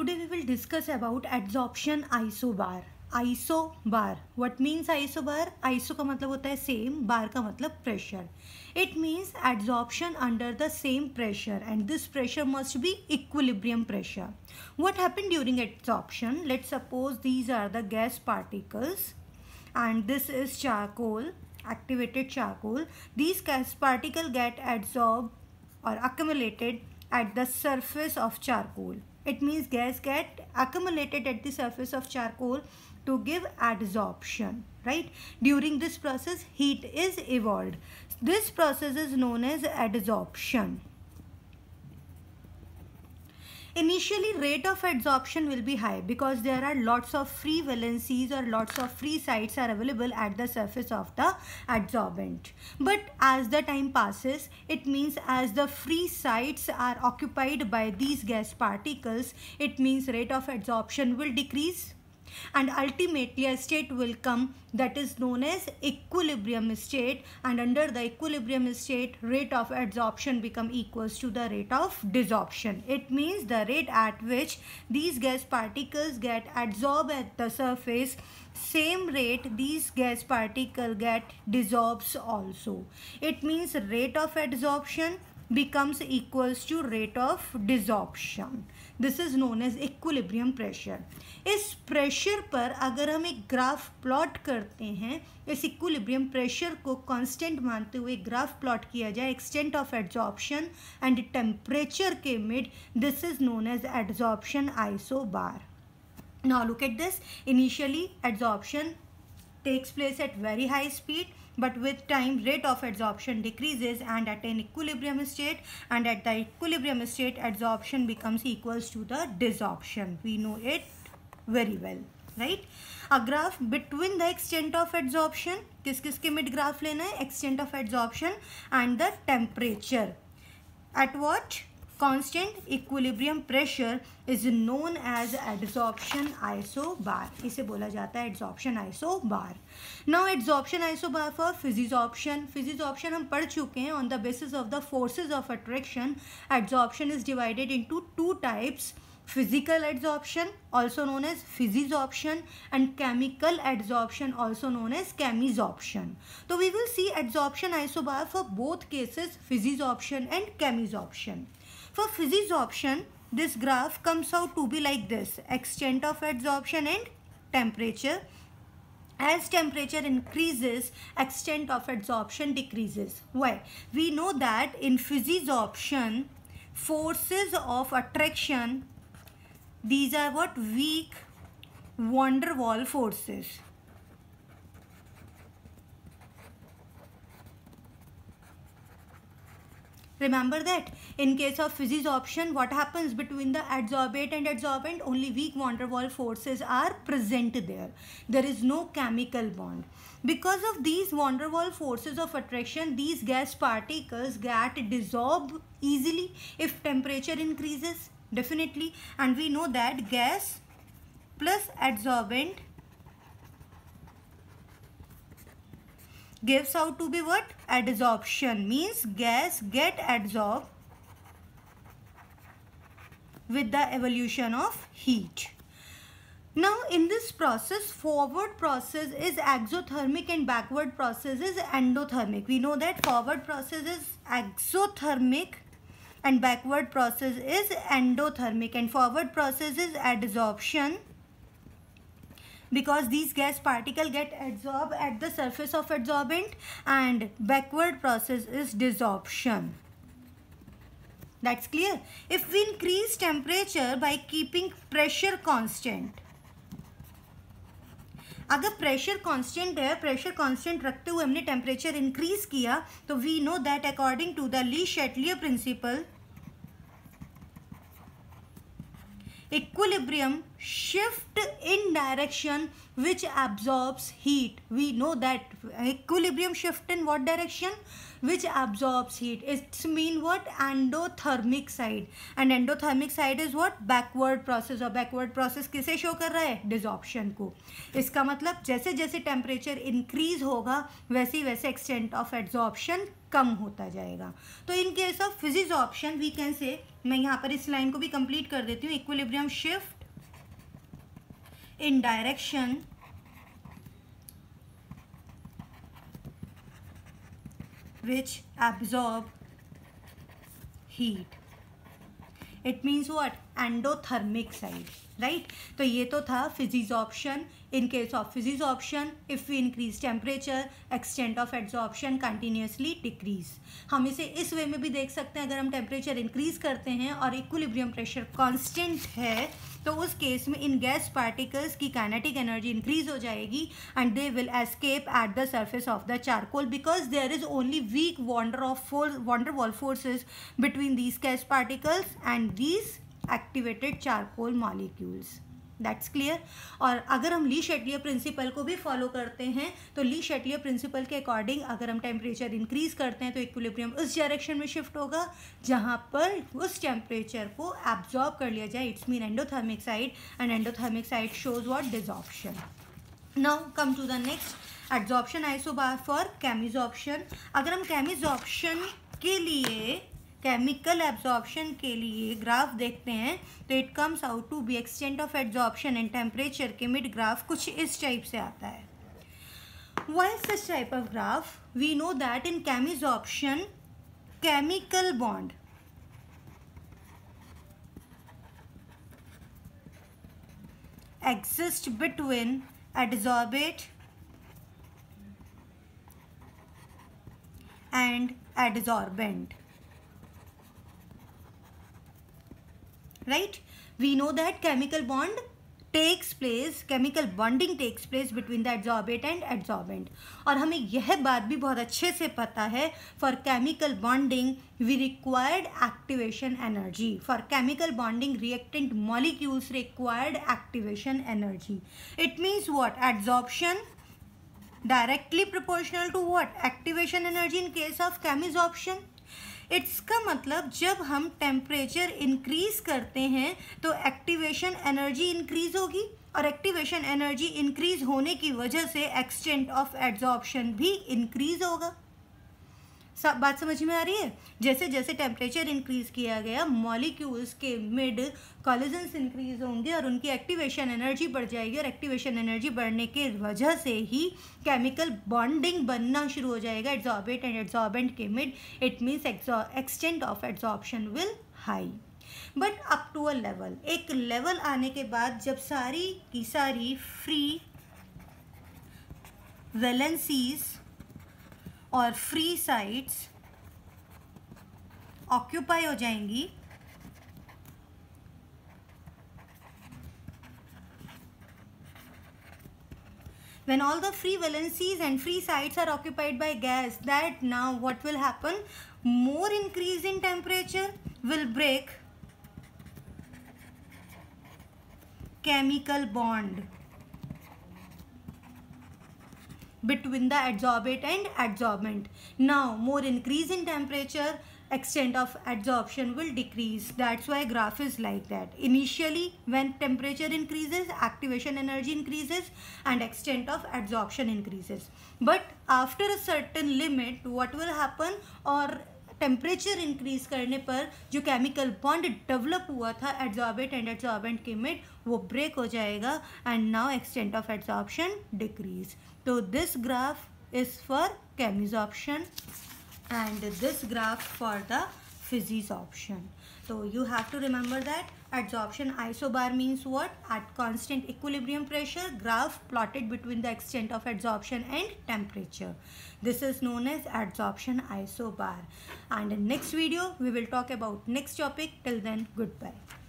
Today we will discuss about adsorption isobar isobar what means isobar iso का मतलब होता है सेम बार का मतलब pressure it means adsorption under the same pressure and this pressure must be equilibrium pressure what happen during adsorption let suppose these are the gas particles and this is charcoal activated charcoal these gas particle get adsorb और accumulated at the surface of charcoal it means gas get accumulated at the surface of charcoal to give adsorption right? During this process heat is evolved. This process is known as adsorption Initially rate of adsorption will be high because there are lots of free valencies or lots of free sites are available at the surface of the adsorbent. But as the time passes, it means as the free sites are occupied by these gas particles, it means rate of adsorption will decrease and ultimately a state will come that is known as equilibrium state. And under the equilibrium state rate of adsorption become equals to the rate of desorption. It means the rate at which these gas particles get adsorbed at the surface same rate these gas particle get dissolves also. It means rate of adsorption becomes equals to rate of desorption. This is known as equilibrium pressure इस pressure पर अगर हम एक graph plot करते हैं, इस equilibrium pressure को constant मानते हुए ग्राफ प्लॉट किया जाए extent of adsorption and temperature के mid this is known as adsorption isobar now look at this. Initially, adsorption takes place at very high speed. but with time rate of adsorption decreases and at an equilibrium state and at the equilibrium state adsorption becomes equals to the desorption we know it very well right a graph between the extent of adsorption किस किस के mid graph लेना है extent of adsorption and the temperature at what Constant equilibrium pressure is known as adsorption isobar इसे बोला जाता है adsorption isobar now adsorption isobar for physisorption physisorption हम पढ़ चुके हैं on the basis of the forces of attraction adsorption is divided into two types physical adsorption also known as physisorption and chemical adsorption also known as chemisorption तो we will see adsorption isobar for both cases physisorption and chemisorption for physisorption, this graph comes out to be like this. Extent of adsorption and temperature. As temperature increases, extent of adsorption decreases. Why? We know that in physisorption, forces of attraction, these are what? Weak van der Waals forces. Remember that in case of physisorption, what happens between the adsorbate and adsorbent? Only weak van der Waals forces are present there. There is no chemical bond. Because of these van der Waals forces of attraction, these gas particles get dissolved easily if temperature increases. Definitely. And we know that gas plus adsorbent gives out to be what? Adsorption means gas get adsorbed with the evolution of heat. Now in this process forward process is exothermic and backward process is endothermic. We know that forward process is exothermic and backward process is endothermic and forward process is adsorption because these gas particle get adsorbed at the surface of adsorbent and backward process is desorption. That's clear. If we increase temperature by keeping pressure constant, अगर pressure constant है pressure constant रखते हुए हमने temperature increase किया तो we know that according to the Le Chatelier principle equilibrium shift in direction which absorbs heat. We know that equilibrium shift in what direction? Which absorbs heat. It's mean what? Endothermic side. And endothermic side is what? Backward process or backward process किसे show कर रहा है Desorption को इसका मतलब जैसे जैसे temperature increase होगा वैसे वैसे extent of adsorption कम होता जाएगा तो in case of physisorption we can say मैं यहाँ पर इस लाइन को भी कंप्लीट कर देती हूँ equilibrium in direction. Which absorb heat. It means what endothermic side right तो ये तो था physics option. In case of physics option, if we increase temperature, extent of adsorption continuously decrease. हम इसे इस वे में भी देख सकते हैं, अगर हम टेम्परेचर इंक्रीज करते हैं और इक्विलिब्रियम प्रेशर कांस्टेंट है तो उस केस में इन गैस पार्टिकल्स की काइनेटिक एनर्जी इंक्रीज हो जाएगी and they will escape at the surface of the charcoal because there is only weak van der of force van der Waals forces between these gas particles and these activated charcoal molecules that's clear और अगर हम Le Chatelier principle को भी follow करते हैं तो Le Chatelier principle के according अगर हम टेम्परेचर इंक्रीज करते हैं तो इक्विलिब्रियम उस डायरेक्शन में शिफ्ट होगा, जहाँ पर उस टेम्परेचर को एब्जॉर्ब कर लिया जाए। It's mean endothermic side and endothermic side shows what desorption now come to the next adsorption isobar for chemisorption अगर हम कैमिजॉप्शन के लिए केमिकल एब्जॉर्प्शन के लिए ग्राफ देखते हैं तो it comes out to be extent of absorption and temperature के मिड ग्राफ कुछ इस टाइप से आता है। Why such type of graph we know that in chemisorption chemical bond exist between adsorbate and adsorbent right we know that chemical bond takes place chemical bonding takes place between the adsorbate and adsorbent और हमें यह बात भी बहुत अच्छे से पता है for chemical bonding we required activation energy for chemical bonding reactant molecules required activation energy it means what adsorption directly proportional to what activation energy in case of chemisorption it's का मतलब जब हम टेम्परेचर इंक्रीज करते हैं तो activation energy increase होगी और activation energy increase होने की वजह से एक्सटेंट ऑफ़ एड्जॉर्प्शन भी इंक्रीज होगा। सब बात समझ में आ रही है? जैसे जैसे टेम्परेचर इंक्रीज किया गया मॉलिक्यूल्स के मिड कॉलिजन्स इंक्रीज होंगे और उनकी एक्टिवेशन एनर्जी बढ़ जाएगी और एक्टिवेशन एनर्जी बढ़ने के वजह से ही केमिकल बॉन्डिंग बनना शुरू हो जाएगा। एड्जॉर्बेट एंड एड्जॉर्बेंट के mid it means extent of adsorption will high but up to a level एक लेवल आने के बाद जब सारी की सारी फ्री वैलेंसीज और फ्री साइट्स ऑक्यूपाई हो जाएँगी when all the free valencies and free sites are occupied by gas that now what will happen more increase in temperature will break chemical bond between the adsorbate and adsorbent. Now more increase in temperature extent of adsorption will decrease. That's why graph is like that. Initially when temperature increases activation energy increases and extent of adsorption increases. But after a certain limit what will happen? Or temperature increase करने पर जो chemical bond develop हुआ था adsorbate and adsorbent के mid वो break हो जाएगा and now extent of adsorption decrease तो this graph is for chemisorption and this graph for the physisorption So you have to remember that adsorption isobar means what? At constant equilibrium pressure, graph plotted between the extent of adsorption and temperature. This is known as adsorption isobar. And in next video, we will talk about next topic. Till then, goodbye.